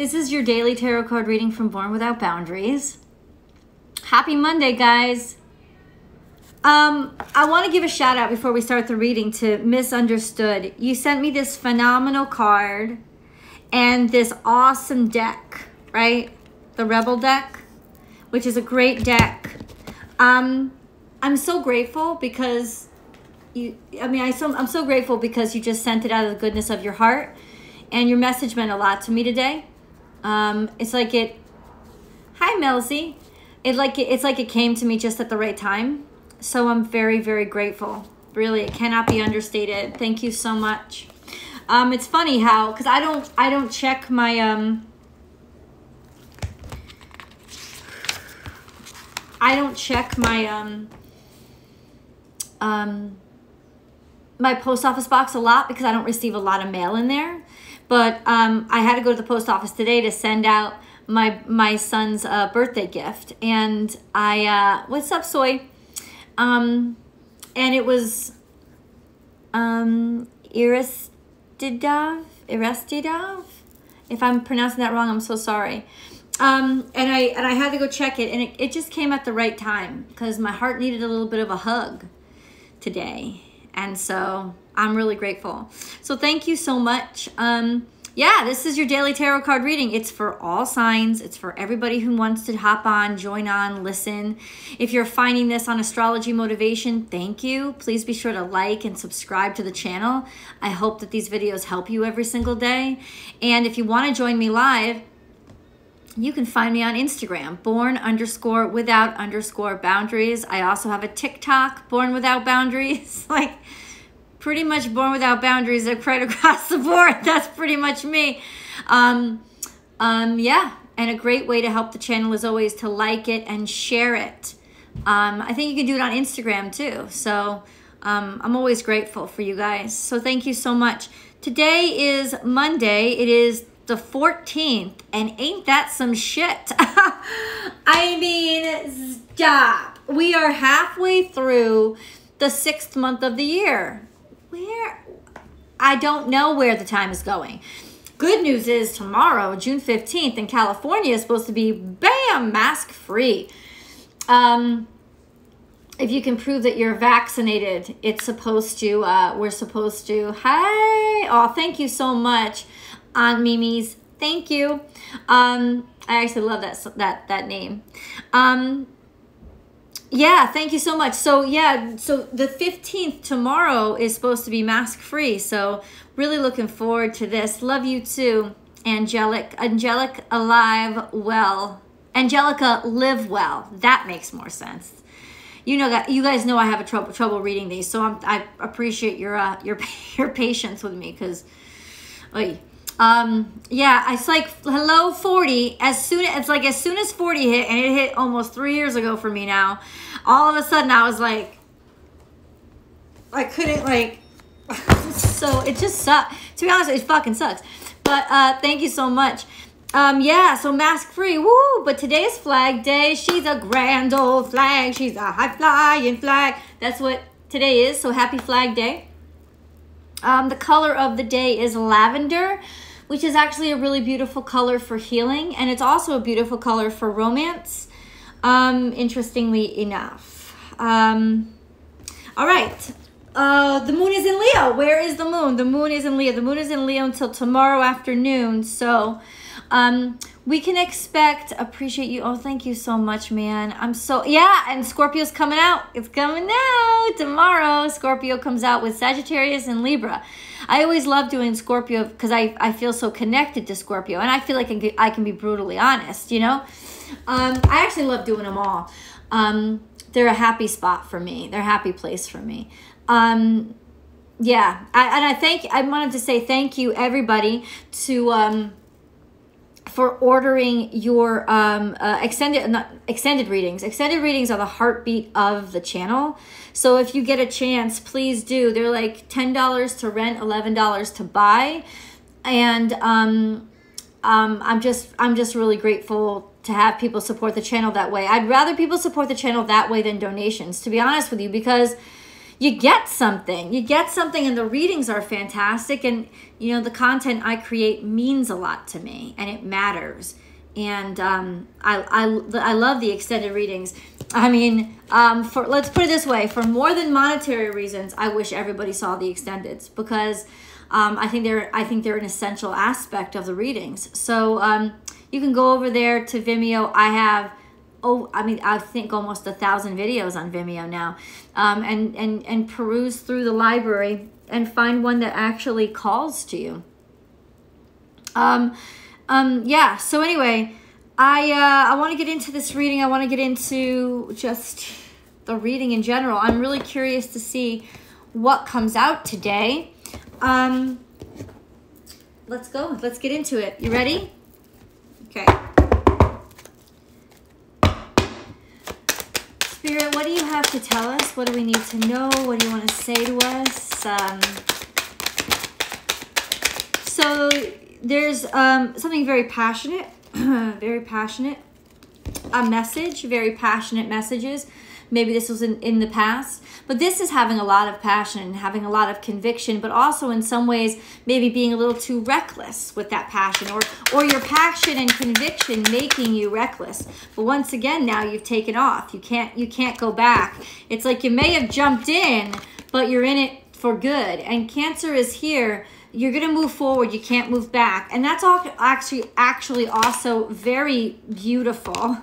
This is your daily tarot card reading from Born Without Boundaries. Happy Monday, guys. Um, I want to give a shout out before we start the reading to Misunderstood. You sent me this phenomenal card and this awesome deck, right? The Rebel deck, which is a great deck. Um, I'm so grateful because you, I mean, I so, I'm so grateful because you just sent it out of the goodness of your heart and your message meant a lot to me today. Um, it's like it, hi Melcy. It like, it's like it came to me just at the right time so I'm very, very grateful. Really, it cannot be understated. Thank you so much. Um, it's funny how, because I don't, I don't check my, um, I don't check my, um, um, my post office box a lot because I don't receive a lot of mail in there. But um, I had to go to the post office today to send out my my son's uh, birthday gift, and I uh, what's up, soy? Um, and it was um, Iristidov, Iristidov. If I'm pronouncing that wrong, I'm so sorry. Um, and I and I had to go check it, and it, it just came at the right time because my heart needed a little bit of a hug today, and so I'm really grateful. So thank you so much. Um, yeah, this is your daily tarot card reading. It's for all signs. It's for everybody who wants to hop on, join on, listen. If you're finding this on Astrology Motivation, thank you. Please be sure to like and subscribe to the channel. I hope that these videos help you every single day. And if you want to join me live, you can find me on Instagram, born underscore without underscore boundaries. I also have a TikTok, born without boundaries. like, pretty much born without boundaries right across the board. That's pretty much me. Um, um, yeah, and a great way to help the channel is always to like it and share it. Um, I think you can do it on Instagram too. So um, I'm always grateful for you guys. So thank you so much. Today is Monday. It is the 14th, and ain't that some shit? I mean, stop. We are halfway through the sixth month of the year where I don't know where the time is going. Good news is tomorrow, June 15th, in California is supposed to be bam, mask free. Um, if you can prove that you're vaccinated, it's supposed to, uh, we're supposed to, hi, oh, thank you so much, Aunt Mimi's, thank you. Um, I actually love that, that, that name. Um, yeah, thank you so much. So yeah, so the 15th tomorrow is supposed to be mask free. So really looking forward to this. Love you too, Angelic. Angelic alive well. Angelica live well. That makes more sense. You know that you guys know I have a trouble trouble reading these, so I'm, i appreciate your uh, your your patience with me because, um, yeah, it's like hello 40. As soon as it's like as soon as 40 hit, and it hit almost three years ago for me now. All of a sudden, I was like, I couldn't like. so it just sucks. To be honest, it fucking sucks. But uh, thank you so much. Um, yeah, so mask free, woo! But today is Flag Day. She's a grand old flag. She's a high flying flag. That's what today is. So happy Flag Day. Um, the color of the day is lavender which is actually a really beautiful color for healing. And it's also a beautiful color for romance, um, interestingly enough. Um, all right. Uh, the moon is in Leo. Where is the moon? The moon is in Leo. The moon is in Leo until tomorrow afternoon. So um, we can expect, appreciate you. Oh, thank you so much, man. I'm so, yeah, and Scorpio's coming out. It's coming out tomorrow. Scorpio comes out with Sagittarius and Libra. I always love doing Scorpio because I, I feel so connected to Scorpio. And I feel like I can, I can be brutally honest, you know? Um, I actually love doing them all. Um, they're a happy spot for me. They're a happy place for me. Um, yeah, I, and I thank, I wanted to say thank you everybody to, um, for ordering your um, uh, extended not extended readings. Extended readings are the heartbeat of the channel. So if you get a chance, please do. They're like ten dollars to rent, eleven dollars to buy, and um, um, I'm just I'm just really grateful to have people support the channel that way. I'd rather people support the channel that way than donations, to be honest with you, because you get something. You get something, and the readings are fantastic. And, you know, the content I create means a lot to me and it matters. And um, I, I, I love the extended readings. I mean, um, for let's put it this way: for more than monetary reasons, I wish everybody saw the extendeds because um, I think they're I think they're an essential aspect of the readings. So um, you can go over there to Vimeo. I have oh I mean I think almost a thousand videos on Vimeo now, um, and and and peruse through the library and find one that actually calls to you. Um, um, yeah. So anyway. I uh, I want to get into this reading. I want to get into just the reading in general. I'm really curious to see what comes out today. Um, let's go. Let's get into it. You ready? Okay. Spirit, what do you have to tell us? What do we need to know? What do you want to say to us? Um, so there's um, something very passionate very passionate. A message, very passionate messages. Maybe this was in, in the past, but this is having a lot of passion and having a lot of conviction, but also in some ways maybe being a little too reckless with that passion or, or your passion and conviction making you reckless. But once again, now you've taken off. You can't, you can't go back. It's like you may have jumped in, but you're in it for good. And Cancer is here you're going to move forward you can't move back. And that's all actually actually also very beautiful.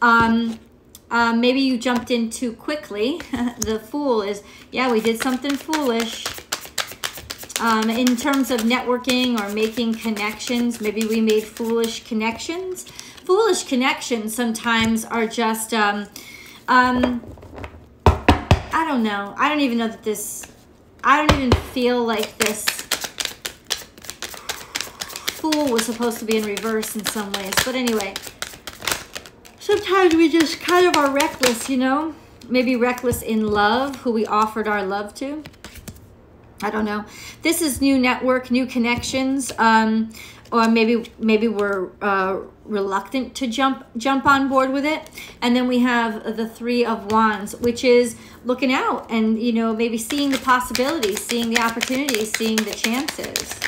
Um, um, maybe you jumped in too quickly. The fool is yeah we did something foolish. Um, in terms of networking or making connections maybe we made foolish connections. Foolish connections sometimes are just um, um, I don't know. I don't even know that this I don't even feel like this fool was supposed to be in reverse in some ways. But anyway, sometimes we just kind of are reckless, you know? Maybe reckless in love, who we offered our love to. I don't know. This is new network, new connections. Um, or maybe maybe we're uh, reluctant to jump jump on board with it. And then we have the three of wands, which is looking out and you know maybe seeing the possibilities, seeing the opportunities, seeing the chances.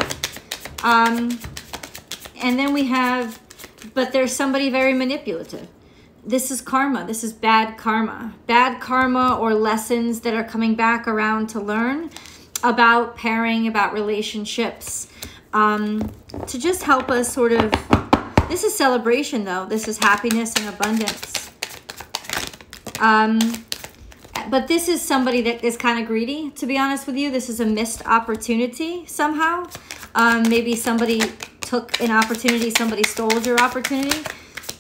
Um, and then we have, but there's somebody very manipulative. This is karma. This is bad karma. Bad karma or lessons that are coming back around to learn about pairing, about relationships, um, to just help us sort of. This is celebration, though. This is happiness and abundance. Um, but this is somebody that is kind of greedy, to be honest with you. This is a missed opportunity somehow. Um, maybe somebody took an opportunity, somebody stole your opportunity.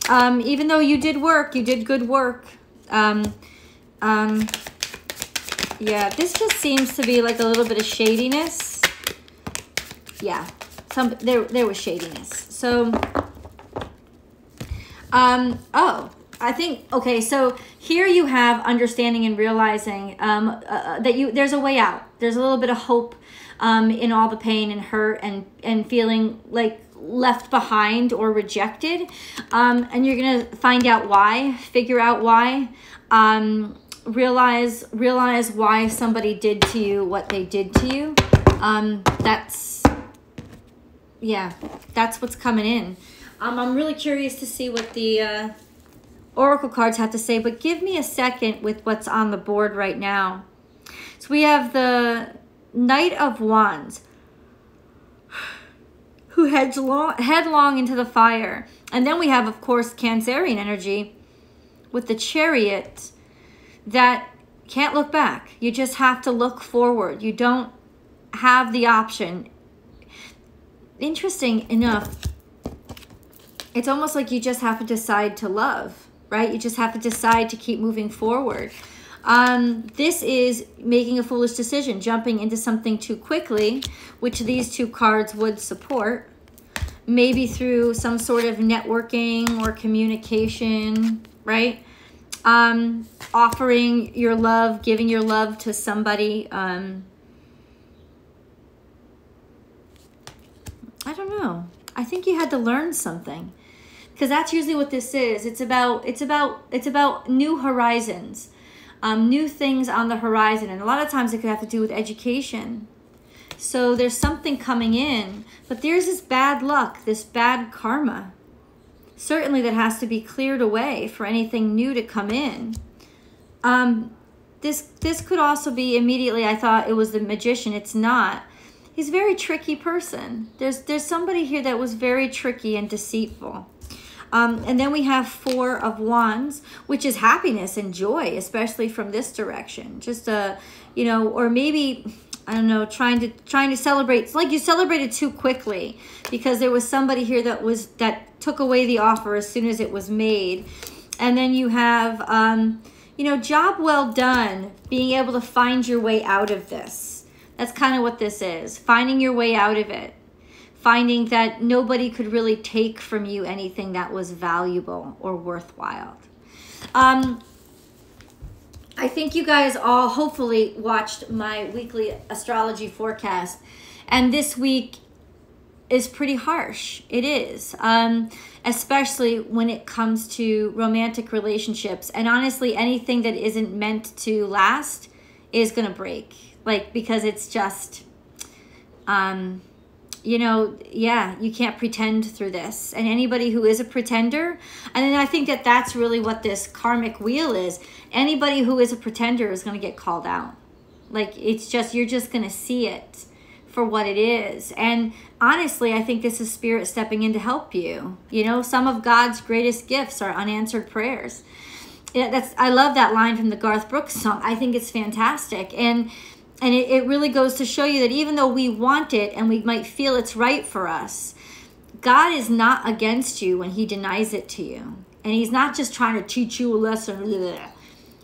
Um, even though you did work, you did good work. Um, um, yeah, this just seems to be like a little bit of shadiness. Yeah, some there there was shadiness. So, um, oh, I think okay. So here you have understanding and realizing um, uh, uh that you there's a way out. There's a little bit of hope um, in all the pain and hurt and and feeling like left behind or rejected. Um, and you're gonna find out why, figure out why. Um, realize realize why somebody did to you what they did to you. Um, that's yeah, that's what's coming in. Um, I'm really curious to see what the uh, oracle cards have to say, but give me a second with what's on the board right now. So we have the Knight of Wands who heads long, headlong into the fire. And then we have, of course, Cancerian energy with the chariot that can't look back. You just have to look forward. You don't have the option. Interesting enough, it's almost like you just have to decide to love, right? You just have to decide to keep moving forward. Um, this is making a foolish decision, jumping into something too quickly, which these two cards would support. Maybe through some sort of networking or communication, right? Um, offering your love, giving your love to somebody. Um, I don't know. I think you had to learn something because that's usually what this is. It's about it's about it's about new horizons um, new things on the horizon. And a lot of times it could have to do with education. So there's something coming in, but there's this bad luck, this bad karma. Certainly that has to be cleared away for anything new to come in. Um, this this could also be immediately I thought it was the magician. It's not. He's a very tricky person. There's there's somebody here that was very tricky and deceitful. Um, and then we have four of wands, which is happiness and joy, especially from this direction. Just a, you know, or maybe I don't know, trying to trying to celebrate. It's like you celebrated too quickly because there was somebody here that was that took away the offer as soon as it was made, and then you have, um, you know, job well done, being able to find your way out of this. That's kind of what this is, finding your way out of it finding that nobody could really take from you anything that was valuable or worthwhile. Um, I think you guys all hopefully watched my weekly astrology forecast, and this week is pretty harsh. It is, um, especially when it comes to romantic relationships. And honestly, anything that isn't meant to last is going to break. Like, because it's just, um, you know, yeah, you can't pretend through this. And anybody who is a pretender, and I think that that's really what this karmic wheel is. Anybody who is a pretender is going to get called out. Like it's just you're just going to see it for what it is. And honestly, I think this is spirit stepping in to help you. You know, some of God's greatest gifts are unanswered prayers. Yeah, that's I love that line from the Garth Brooks song. I think it's fantastic. And and it, it really goes to show you that even though we want it and we might feel it's right for us, God is not against you when He denies it to you. And He's not just trying to teach you a lesson.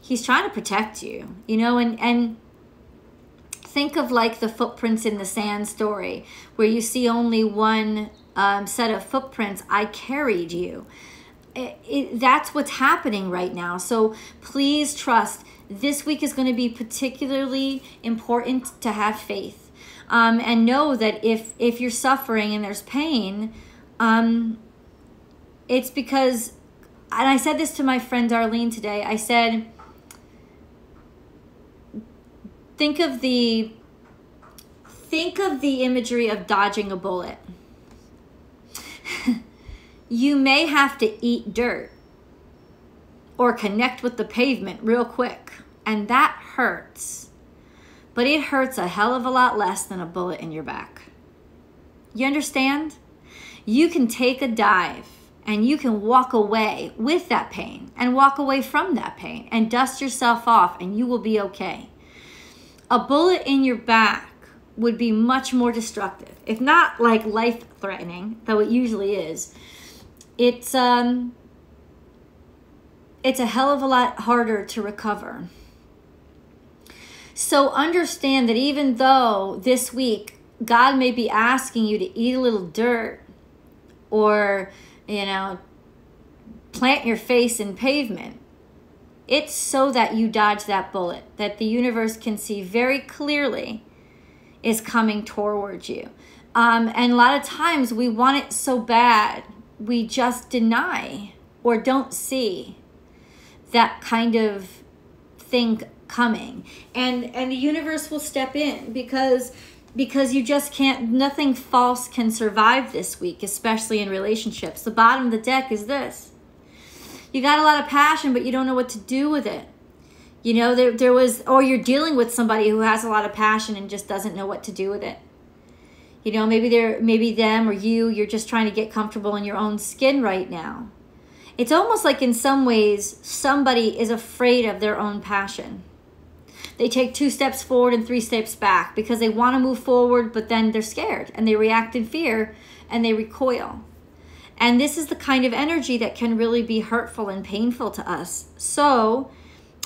He's trying to protect you, you know, and, and think of like the footprints in the sand story where you see only one um, set of footprints. I carried you. It, it, that's what's happening right now. So please trust this week is going to be particularly important to have faith. Um, and know that if if you're suffering and there's pain um, it's because and i said this to my friend darlene today i said think of the think of the imagery of dodging a bullet. You may have to eat dirt or connect with the pavement real quick. And that hurts. But it hurts a hell of a lot less than a bullet in your back. You understand? You can take a dive and you can walk away with that pain and walk away from that pain and dust yourself off and you will be okay. A bullet in your back would be much more destructive, if not like life threatening, though it usually is. It's um it's a hell of a lot harder to recover. So understand that even though this week God may be asking you to eat a little dirt or, you know, plant your face in pavement, it's so that you dodge that bullet, that the universe can see very clearly is coming towards you. Um, and a lot of times we want it so bad, we just deny or don't see that kind of thing coming. And and the universe will step in because because you just can't nothing false can survive this week especially in relationships. The bottom of the deck is this. You got a lot of passion but you don't know what to do with it. You know there, there was or you're dealing with somebody who has a lot of passion and just doesn't know what to do with it. You know maybe they're maybe them or you you're just trying to get comfortable in your own skin right now it's almost like in some ways somebody is afraid of their own passion. They take two steps forward and three steps back because they want to move forward, but then they're scared and they react in fear and they recoil. And this is the kind of energy that can really be hurtful and painful to us. So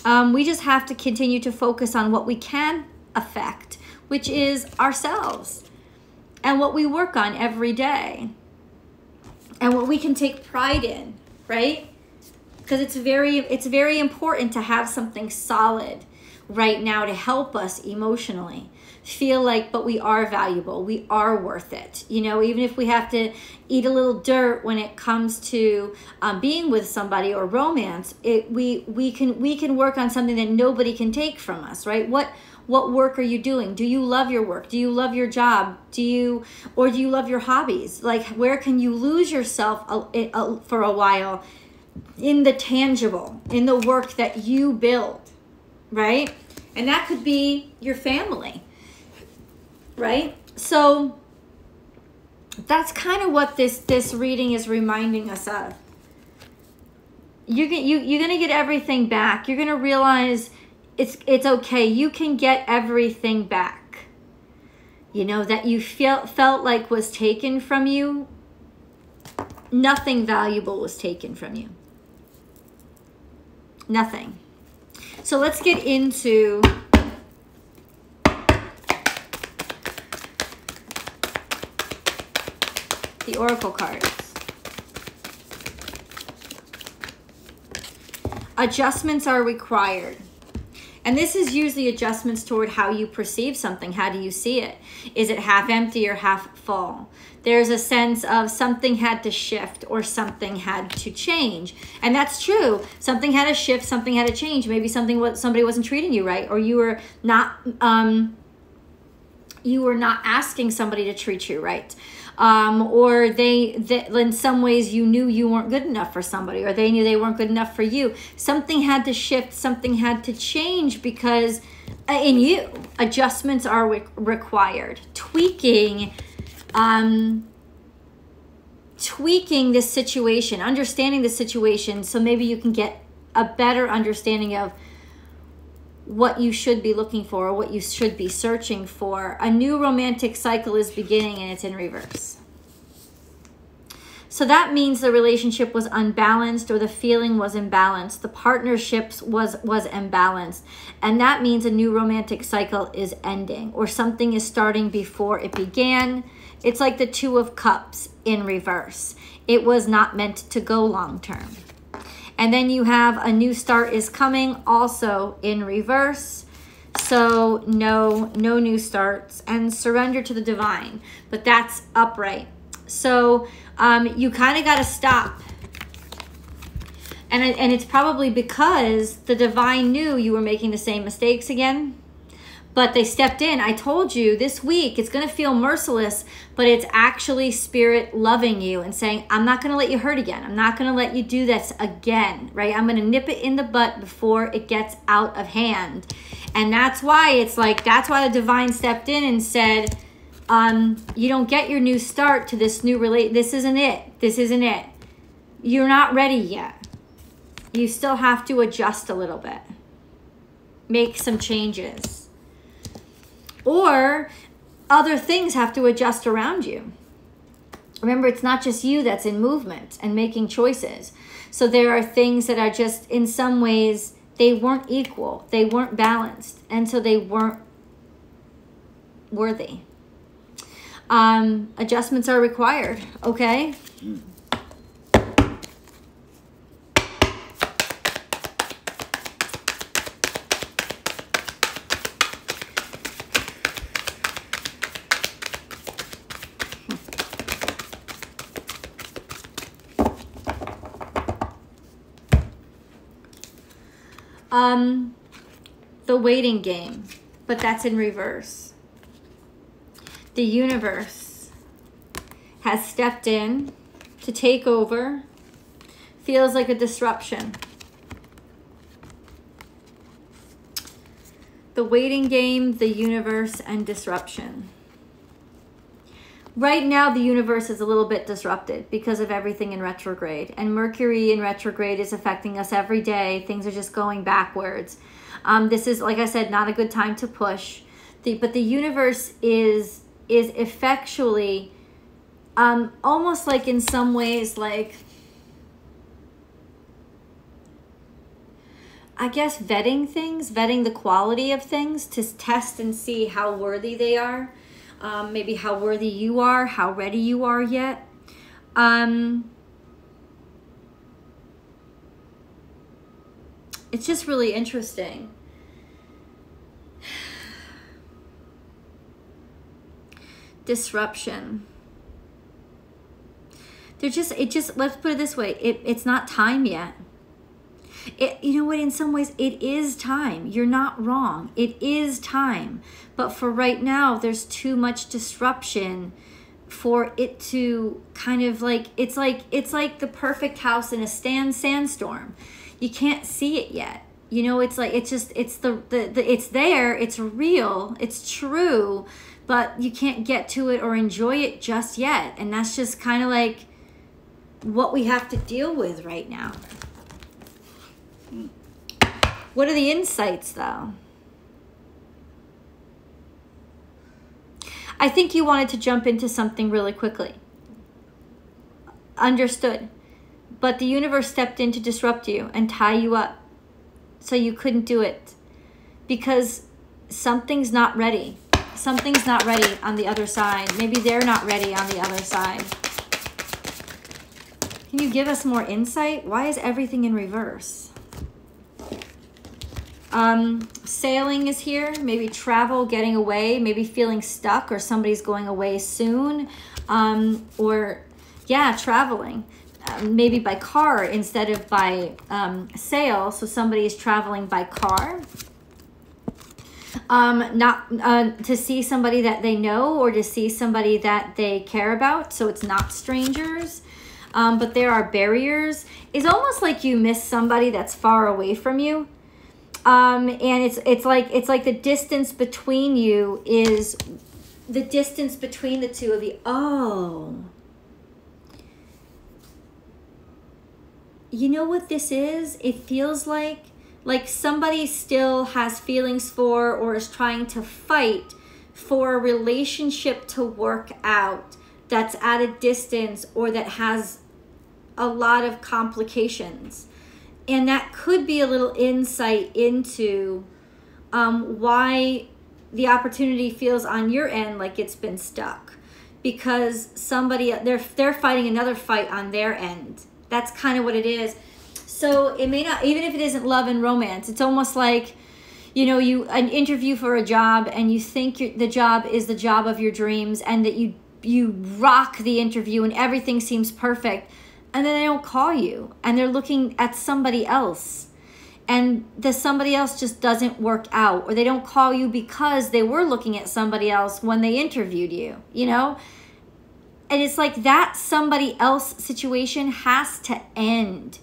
um, we just have to continue to focus on what we can affect, which is ourselves and what we work on every day and what we can take pride in right? Because it's very it's very important to have something solid right now to help us emotionally feel like but we are valuable we are worth it you know even if we have to eat a little dirt when it comes to um, being with somebody or romance it we we can we can work on something that nobody can take from us right what what work are you doing do you love your work do you love your job do you or do you love your hobbies like where can you lose yourself a, a, for a while in the tangible in the work that you build right and that could be your family right? So that's kind of what this this reading is reminding us of. You get you you're gonna get everything back. You're gonna realize it's it's okay. You can get everything back. You know that you felt felt like was taken from you. Nothing valuable was taken from you. Nothing. So let's get into the oracle cards. Adjustments are required. And this is usually adjustments toward how you perceive something. How do you see it? Is it half empty or half full? There's a sense of something had to shift or something had to change. And that's true. Something had to shift, something had to change. Maybe something was somebody wasn't treating you right or you were not um you were not asking somebody to treat you right um, or they, they in some ways you knew you weren't good enough for somebody or they knew they weren't good enough for you. Something had to shift something had to change because uh, in you adjustments are re- required. Tweaking um, tweaking this situation understanding the situation so maybe you can get a better understanding of what you should be looking for, what you should be searching for. A new romantic cycle is beginning and it's in reverse. So that means the relationship was unbalanced or the feeling was imbalanced. The partnerships was was imbalanced. And that means a new romantic cycle is ending or something is starting before it began. It's like the 2 of cups in reverse. It was not meant to go long term. And then you have a new start is coming also in reverse. So no, no new starts and surrender to the divine, but that's upright. So um, you kind of got to stop. And, and it's probably because the divine knew you were making the same mistakes again but they stepped in. I told you this week it's going to feel merciless, but it's actually spirit loving you and saying, I'm not going to let you hurt again. I'm not going to let you do this again, right? I'm going to nip it in the butt before it gets out of hand. And that's why it's like, that's why the divine stepped in and said, um, you don't get your new start to this new relate. This isn't it. This isn't it. You're not ready yet. You still have to adjust a little bit, make some changes or other things have to adjust around you. Remember, it's not just you that's in movement and making choices. So there are things that are just, in some ways, they weren't equal, they weren't balanced, and so they weren't worthy. Um, adjustments are required, okay? Um, the waiting game, but that's in reverse. The universe has stepped in to take over. Feels like a disruption. The waiting game, the universe, and disruption right now the universe is a little bit disrupted because of everything in retrograde and mercury in retrograde is affecting us every day. Things are just going backwards. Um, this is like i said not a good time to push. The, but the universe is is effectually um, almost like in some ways like I guess vetting things, vetting the quality of things to test and see how worthy they are um, maybe how worthy you are, how ready you are yet. Um, it's just really interesting. Disruption. They're just, it just, let's put it this way, it, it's not time yet. It, you know what? In some ways, it is time. You're not wrong. It is time. But for right now, there's too much disruption for it to kind of like it's like it's like the perfect house in a stand sandstorm. You can't see it yet. You know, it's like it's just it's the, the, the it's there, it's real, it's true, but you can't get to it or enjoy it just yet. And that's just kind of like what we have to deal with right now. What are the insights though? I think you wanted to jump into something really quickly. Understood. But the universe stepped in to disrupt you and tie you up. So you couldn't do it. Because something's not ready. Something's not ready on the other side. Maybe they're not ready on the other side. Can you give us more insight? Why is everything in reverse? Um, sailing is here, maybe travel, getting away, maybe feeling stuck or somebody's going away soon. Um, or, yeah, traveling. Uh, maybe by car instead of by um, sail. So somebody is traveling by car. Um, not uh, to see somebody that they know or to see somebody that they care about. So it's not strangers. Um, but there are barriers. It's almost like you miss somebody that's far away from you um, and it's it's like it's like the distance between you is the distance between the two of you. Oh. You know what this is? It feels like like somebody still has feelings for or is trying to fight for a relationship to work out that's at a distance or that has a lot of complications and that could be a little insight into um, why the opportunity feels on your end like it's been stuck. Because somebody they're they're fighting another fight on their end. That's kind of what it is. So it may not even if it isn't love and romance it's almost like you know you an interview for a job and you think the job is the job of your dreams and that you you rock the interview and everything seems perfect and then they don't call you and they're looking at somebody else. And the somebody else just doesn't work out or they don't call you because they were looking at somebody else when they interviewed you you know? And it's like that somebody else situation has to end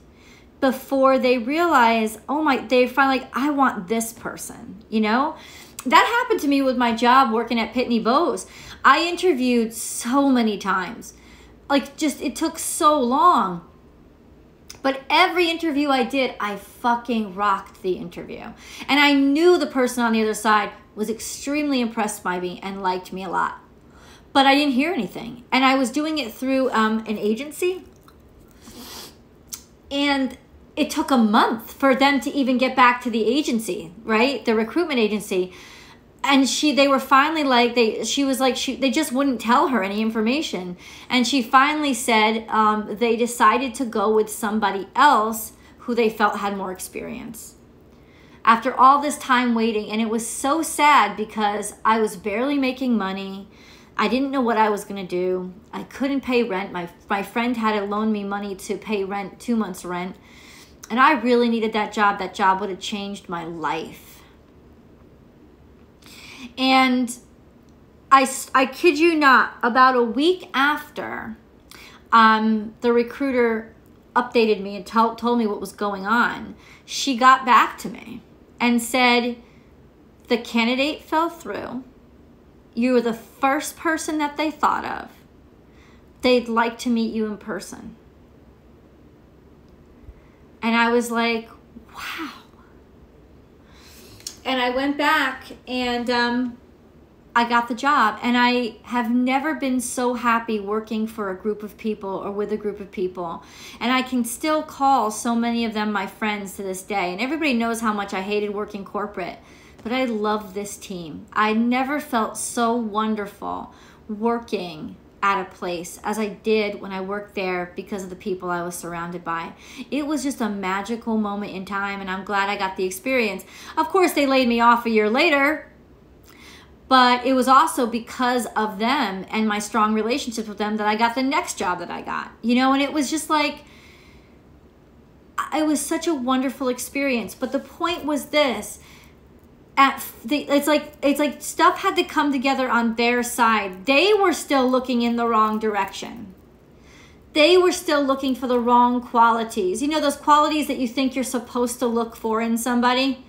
before they realize oh my they find like i want this person you know? That happened to me with my job working at pitney bowes. I interviewed so many times like just it took so long. But every interview I did, I fucking rocked the interview. And I knew the person on the other side was extremely impressed by me and liked me a lot. But I didn't hear anything. And I was doing it through um, an agency. And it took a month for them to even get back to the agency, right? The recruitment agency and she they were finally like they she was like she they just wouldn't tell her any information. And she finally said um, they decided to go with somebody else who they felt had more experience. After all this time waiting and it was so sad because i was barely making money. I didn't know what i was going to do. I couldn't pay rent. My, my friend had to loan me money to pay rent two months rent. And i really needed that job. That job would have changed my life and I, I kid you not, about a week after um, the recruiter updated me and told, told me what was going on, she got back to me and said, The candidate fell through. You were the first person that they thought of. They'd like to meet you in person. And I was like, wow and I went back and um, I got the job. And I have never been so happy working for a group of people or with a group of people. And I can still call so many of them my friends to this day. And everybody knows how much I hated working corporate. But I love this team. I never felt so wonderful working at a place as I did when I worked there because of the people I was surrounded by. It was just a magical moment in time, and I'm glad I got the experience. Of course, they laid me off a year later, but it was also because of them and my strong relationships with them that I got the next job that I got. You know, and it was just like it was such a wonderful experience. But the point was this at the, it's like it's like stuff had to come together on their side. They were still looking in the wrong direction. They were still looking for the wrong qualities. You know those qualities that you think you're supposed to look for in somebody?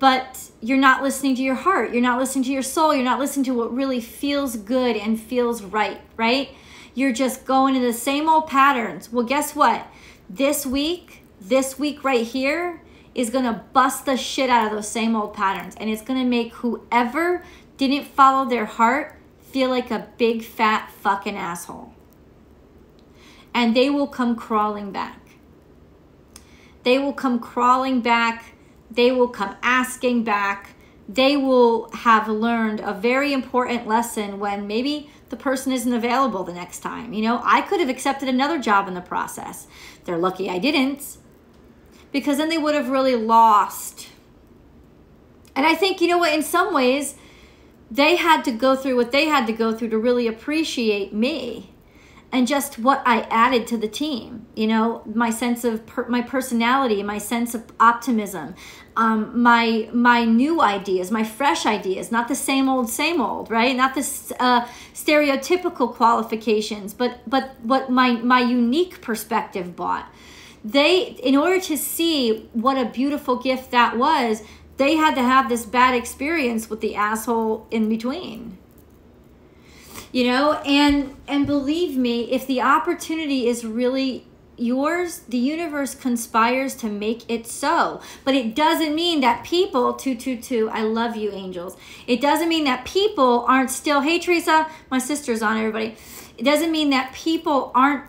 But you're not listening to your heart. You're not listening to your soul. You're not listening to what really feels good and feels right, right? You're just going in the same old patterns. Well, guess what? This week, this week right here, is to bust the shit out of those same old patterns. And it's to make whoever didn't follow their heart feel like a big fat fucking asshole. And they will come crawling back. They will come crawling back. They will come asking back. They will have learned a very important lesson when maybe the person isn't available the next time. You know, I could have accepted another job in the process. They're lucky I didn't because then they would have really lost. And I think, you know what, in some ways, they had to go through what they had to go through to really appreciate me and just what I added to the team. You know, my sense of per- my personality, my sense of optimism, um, my my new ideas, my fresh ideas, not the same old same old, right? Not the uh, stereotypical qualifications, but but what my my unique perspective brought they in order to see what a beautiful gift that was they had to have this bad experience with the asshole in between. You know and and believe me if the opportunity is really yours the universe conspires to make it so. But it doesn't mean that people 222 i love you angels. It doesn't mean that people aren't still hey teresa my sister's on everybody. It doesn't mean that people aren't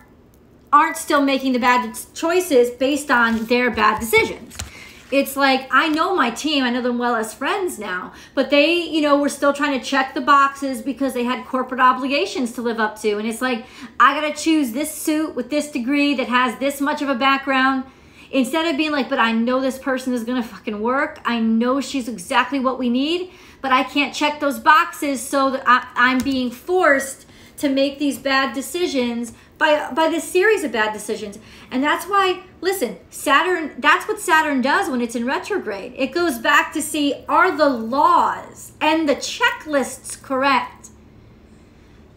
aren't still making the bad choices based on their bad decisions. It's like I know my team, I know them well as friends now, but they, you know, were still trying to check the boxes because they had corporate obligations to live up to. And it's like, I got to choose this suit with this degree that has this much of a background instead of being like, but I know this person is to fucking work. I know she's exactly what we need, but I can't check those boxes so that I, am being forced to make these bad decisions by by this series of bad decisions. And that's why listen, Saturn that's what Saturn does when it's in retrograde. It goes back to see are the laws and the checklists correct?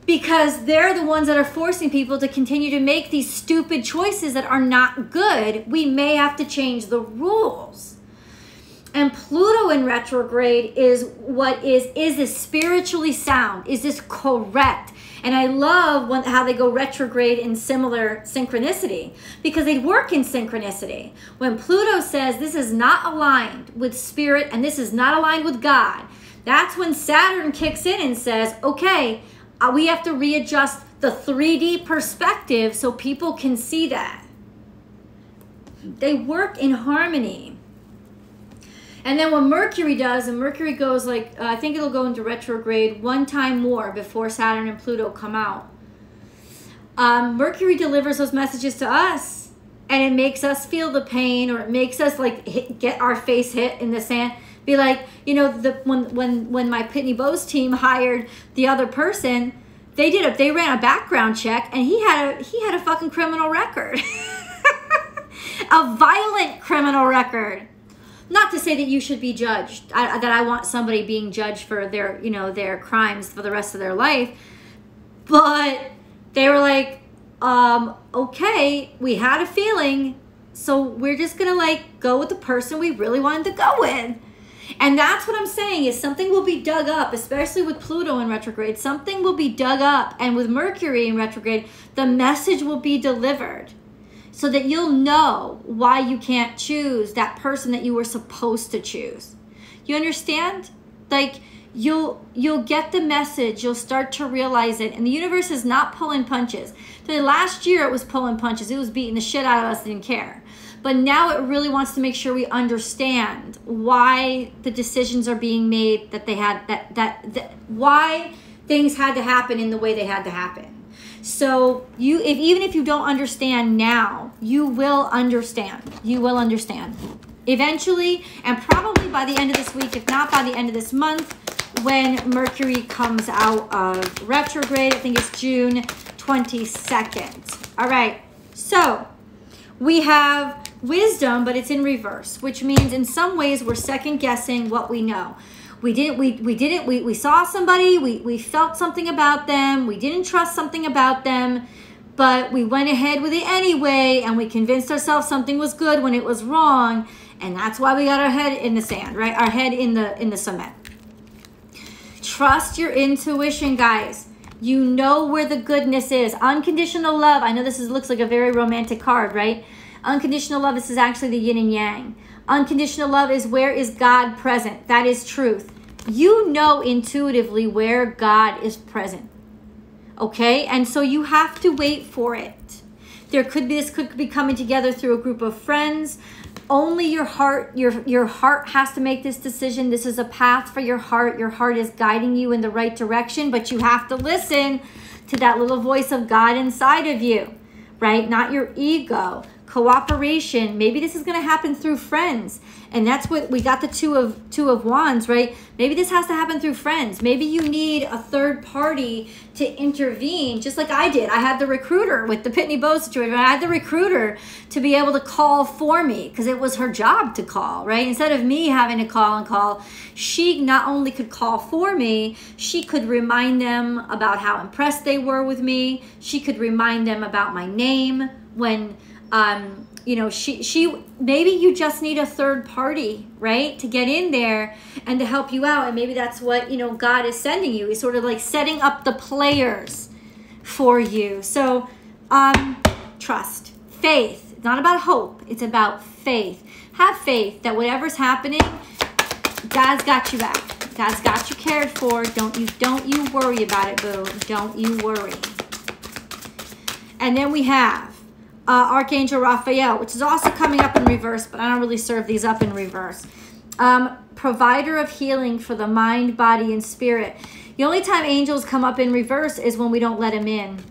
Because they're the ones that are forcing people to continue to make these stupid choices that are not good. We may have to change the rules. And Pluto in retrograde is what is is this spiritually sound? Is this correct? And I love when, how they go retrograde in similar synchronicity because they work in synchronicity. When Pluto says this is not aligned with spirit and this is not aligned with God, that's when Saturn kicks in and says, okay, uh, we have to readjust the 3D perspective so people can see that. They work in harmony. And then what Mercury does, and Mercury goes like, uh, I think it'll go into retrograde one time more before Saturn and Pluto come out. Um, Mercury delivers those messages to us, and it makes us feel the pain, or it makes us like hit, get our face hit in the sand. Be like, you know, the when when when my Pitney Bowes team hired the other person, they did a they ran a background check, and he had a he had a fucking criminal record, a violent criminal record not to say that you should be judged. I, that i want somebody being judged for their you know their crimes for the rest of their life. But they were like um okay we had a feeling so we're just gonna like go with the person we really wanted to go with. And that's what i'm saying is something will be dug up especially with pluto in retrograde. Something will be dug up and with mercury in retrograde the message will be delivered so that you'll know why you can't choose that person that you were supposed to choose. You understand? Like you'll you'll get the message, you'll start to realize it. And the universe is not pulling punches. The last year it was pulling punches. It was beating the shit out of us, didn't care. But now it really wants to make sure we understand why the decisions are being made that they had that that, that why things had to happen in the way they had to happen. So you if even if you don't understand now, you will understand. You will understand. Eventually, and probably by the end of this week, if not by the end of this month, when Mercury comes out of retrograde. I think it's June 22nd. All right, so we have wisdom, but it's in reverse, which means in some ways we're second guessing what we know. We didn't, we, we didn't, we, we saw somebody, we, we felt something about them, we didn't trust something about them, but we went ahead with it anyway, and we convinced ourselves something was good when it was wrong, and that's why we got our head in the sand, right? Our head in the in the cement. Trust your intuition, guys. You know where the goodness is. Unconditional love. I know this is, looks like a very romantic card, right? Unconditional love, this is actually the yin and yang. Unconditional love is where is God present? That is truth. You know intuitively where God is present. Okay? And so you have to wait for it. There could be this could be coming together through a group of friends, only your heart your your heart has to make this decision this is a path for your heart your heart is guiding you in the right direction but you have to listen to that little voice of god inside of you right not your ego cooperation. Maybe this is going to happen through friends. And that's what we got the two of two of wands right? Maybe this has to happen through friends. Maybe you need a third party to intervene just like i did. I had the recruiter with the pitney bowes situation. I had the recruiter to be able to call for me because it was her job to call right? Instead of me having to call and call she not only could call for me she could remind them about how impressed they were with me. She could remind them about my name when um, you know she she maybe you just need a third party right to get in there and to help you out. And maybe that's what you know god is sending you. He's sort of like setting up the players for you. So um trust faith. It's not about hope. It's about faith. Have faith that whatever's happening god's got you back. God's got you cared for. Don't you don't you worry about it boo. Don't you worry. And then we have uh, Archangel Raphael, which is also coming up in reverse, but I don't really serve these up in reverse. Um, provider of healing for the mind, body, and spirit. The only time angels come up in reverse is when we don't let them in.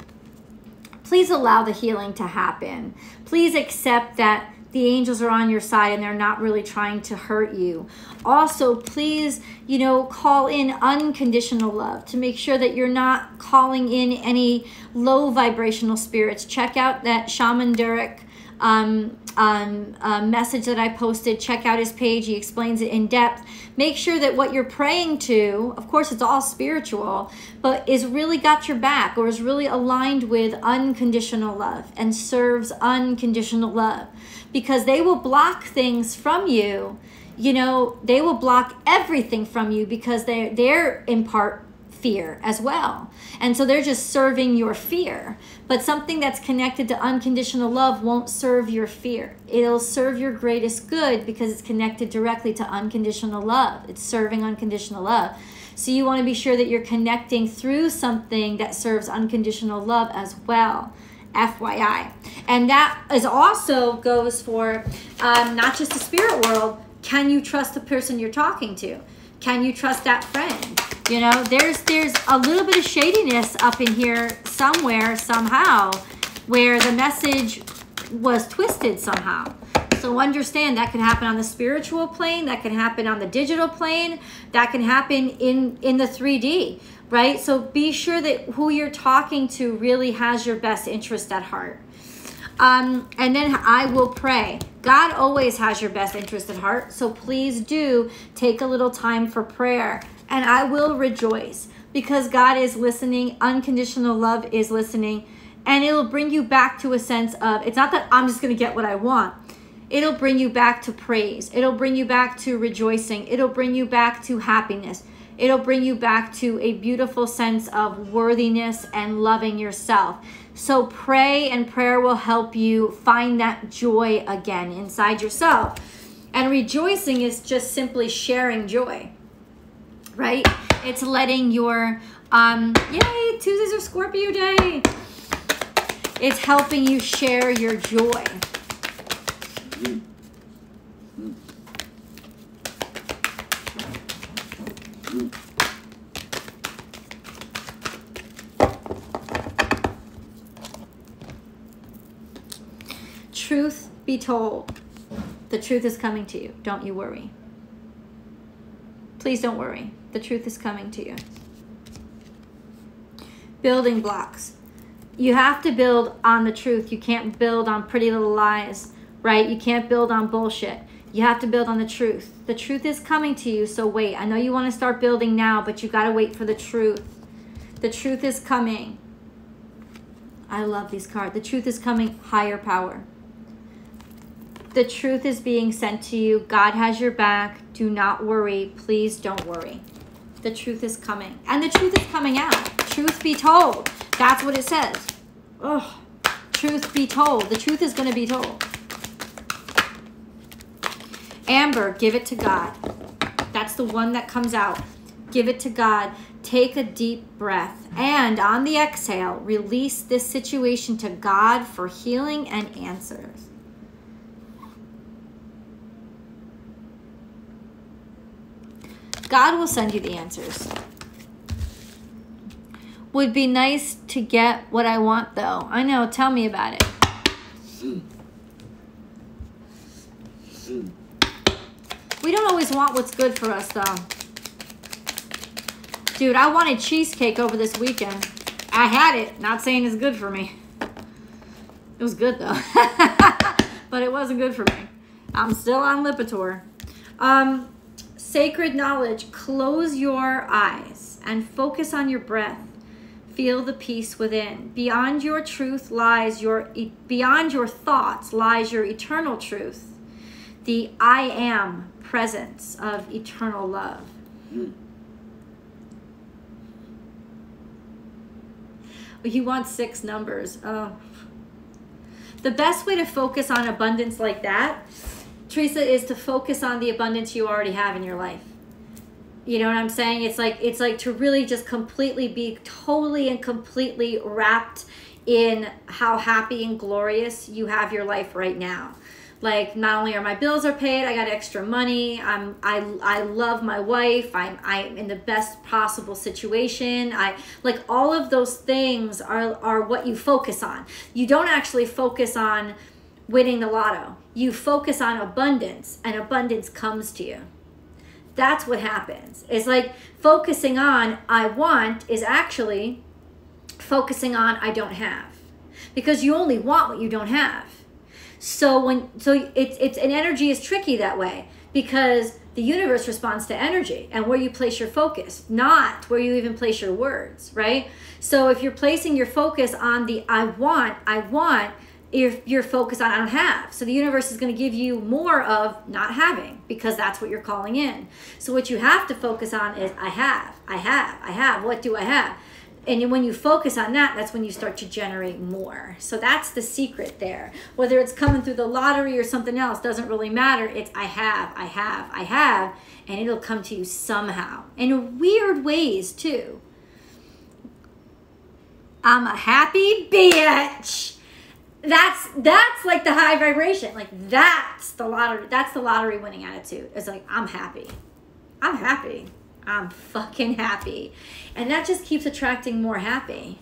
Please allow the healing to happen. Please accept that the angels are on your side and they're not really trying to hurt you. Also, please, you know, call in unconditional love to make sure that you're not calling in any low vibrational spirits. Check out that Shaman Durek um, um, uh, message that I posted. Check out his page. He explains it in depth. Make sure that what you're praying to, of course, it's all spiritual, but is really got your back or is really aligned with unconditional love and serves unconditional love because they will block things from you. You know, they will block everything from you because they they're in part fear as well. And so they're just serving your fear. But something that's connected to unconditional love won't serve your fear. It'll serve your greatest good because it's connected directly to unconditional love. It's serving unconditional love. So you want to be sure that you're connecting through something that serves unconditional love as well. FYI. And that is also goes for um, not just the spirit world. Can you trust the person you're talking to? Can you trust that friend? You know, there's there's a little bit of shadiness up in here somewhere, somehow, where the message was twisted somehow. So understand that can happen on the spiritual plane, that can happen on the digital plane, that can happen in in the 3D, right? So be sure that who you're talking to really has your best interest at heart. Um, and then I will pray. God always has your best interest at heart. So please do take a little time for prayer and I will rejoice because God is listening. Unconditional love is listening. And it'll bring you back to a sense of it's not that I'm just going to get what I want. It'll bring you back to praise. It'll bring you back to rejoicing. It'll bring you back to happiness. It'll bring you back to a beautiful sense of worthiness and loving yourself. So pray, and prayer will help you find that joy again inside yourself. And rejoicing is just simply sharing joy right? It's letting your, um, yay, Tuesdays are Scorpio day. It's helping you share your joy. Truth be told, the truth is coming to you. Don't you worry. Please don't worry. The truth is coming to you. Building blocks. You have to build on the truth. You can't build on pretty little lies, right? You can't build on bullshit. You have to build on the truth. The truth is coming to you, so wait. I know you want to start building now, but you got to wait for the truth. The truth is coming. I love these cards. The truth is coming, higher power. The truth is being sent to you. God has your back. Do not worry. Please don't worry. The truth is coming. And the truth is coming out. Truth be told. That's what it says. Oh, truth be told. The truth is going to be told. Amber, give it to God. That's the one that comes out. Give it to God. Take a deep breath. And on the exhale, release this situation to God for healing and answers. God will send you the answers. Would be nice to get what I want, though. I know. Tell me about it. We don't always want what's good for us, though. Dude, I wanted cheesecake over this weekend. I had it. Not saying it's good for me. It was good, though. but it wasn't good for me. I'm still on Lipitor. Um, sacred knowledge. Close your eyes and focus on your breath. Feel the peace within. Beyond your truth lies your beyond your thoughts lies your eternal truth. The I am presence of eternal love. Hmm. You want six numbers. Oh. The best way to focus on abundance like that, Teresa, is to focus on the abundance you already have in your life. You know what I'm saying? It's like it's like to really just completely be totally and completely wrapped in how happy and glorious you have your life right now like not only are my bills are paid i got extra money i'm i i love my wife i'm i'm in the best possible situation i like all of those things are are what you focus on you don't actually focus on winning the lotto. You focus on abundance and abundance comes to you. That's what happens. It's like focusing on i want is actually focusing on i don't have. Because you only want what you don't have. So when so it's it's an energy is tricky that way because the universe responds to energy and where you place your focus, not where you even place your words, right? So if you're placing your focus on the I want, I want, if you're focused on I don't have. So the universe is going to give you more of not having because that's what you're calling in. So what you have to focus on is I have, I have, I have. What do I have? and when you focus on that that's when you start to generate more so that's the secret there whether it's coming through the lottery or something else doesn't really matter it's i have i have i have and it'll come to you somehow in weird ways too i'm a happy bitch that's that's like the high vibration like that's the lottery that's the lottery winning attitude it's like i'm happy i'm happy I'm fucking happy. And that just keeps attracting more happy.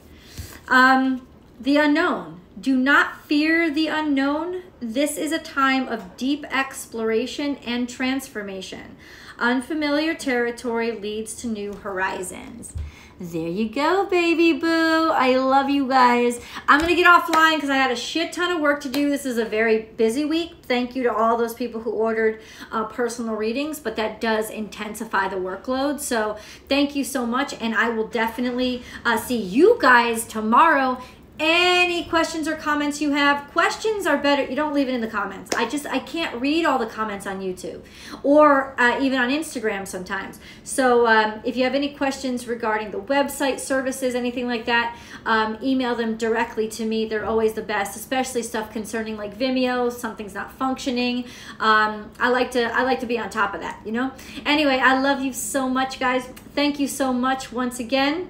Um, the unknown. Do not fear the unknown. This is a time of deep exploration and transformation. Unfamiliar territory leads to new horizons. There you go, baby boo. I love you guys. I'm going to get offline because I had a shit ton of work to do. This is a very busy week. Thank you to all those people who ordered uh, personal readings, but that does intensify the workload. So thank you so much. And I will definitely uh, see you guys tomorrow any questions or comments you have questions are better you don't leave it in the comments. I just i can't read all the comments on youtube or uh, even on instagram sometimes. So um, if you have any questions regarding the website services anything like that um, email them directly to me. They're always the best especially stuff concerning like vimeo something's not functioning. Um, i like to i like to be on top of that you know? Anyway i love you so much guys. Thank you so much once again.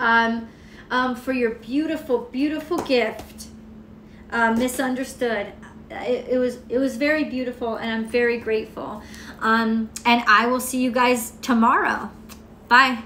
Um, um, for your beautiful, beautiful gift. Uh, misunderstood. It, it, was it was very beautiful, and I'm very grateful. Um, and I will see you guys tomorrow. Bye.